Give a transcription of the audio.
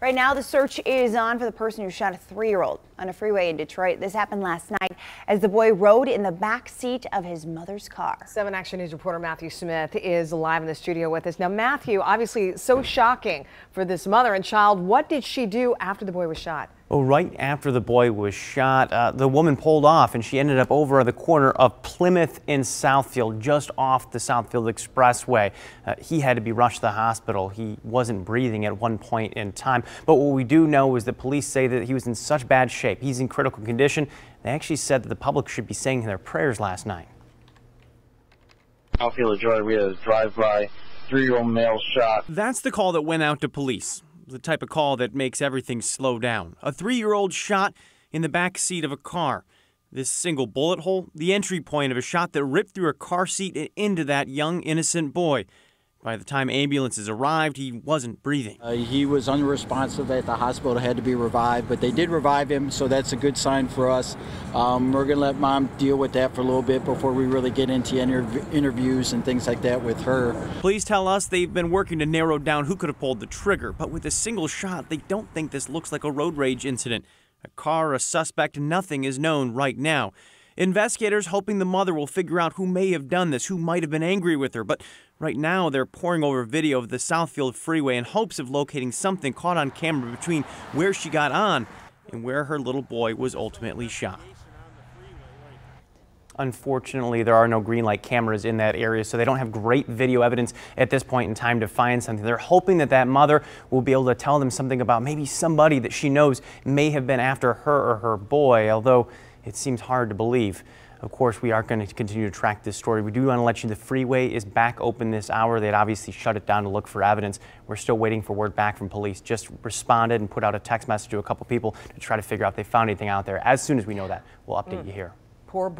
Right now, the search is on for the person who shot a three-year-old on a freeway in Detroit. This happened last night as the boy rode in the back seat of his mother's car. 7 Action News reporter Matthew Smith is live in the studio with us. Now, Matthew, obviously so shocking for this mother and child. What did she do after the boy was shot? Well, right after the boy was shot, uh, the woman pulled off and she ended up over at the corner of Plymouth and Southfield, just off the Southfield Expressway. Uh, he had to be rushed to the hospital. He wasn't breathing at one point in time. But what we do know is that police say that he was in such bad shape. He's in critical condition. They actually said that the public should be saying their prayers last night. Southfield of Joy, we had a drive-by three-year-old male shot. That's the call that went out to police the type of call that makes everything slow down. A three year old shot in the back seat of a car. This single bullet hole, the entry point of a shot that ripped through a car seat and into that young, innocent boy. By the time ambulances arrived, he wasn't breathing. Uh, he was unresponsive at the hospital, had to be revived, but they did revive him, so that's a good sign for us. Um, we're going to let mom deal with that for a little bit before we really get into inter interviews and things like that with her. Police tell us they've been working to narrow down who could have pulled the trigger, but with a single shot, they don't think this looks like a road rage incident. A car, a suspect, nothing is known right now. Investigators hoping the mother will figure out who may have done this, who might have been angry with her. But right now, they're poring over video of the Southfield Freeway in hopes of locating something caught on camera between where she got on and where her little boy was ultimately shot. Unfortunately, there are no green light cameras in that area, so they don't have great video evidence at this point in time to find something. They're hoping that that mother will be able to tell them something about maybe somebody that she knows may have been after her or her boy, although it seems hard to believe. Of course, we are going to continue to track this story. We do want to let you know the freeway is back open this hour. They'd obviously shut it down to look for evidence. We're still waiting for word back from police. Just responded and put out a text message to a couple people to try to figure out if they found anything out there. As soon as we know that, we'll update mm. you here. Poor boy.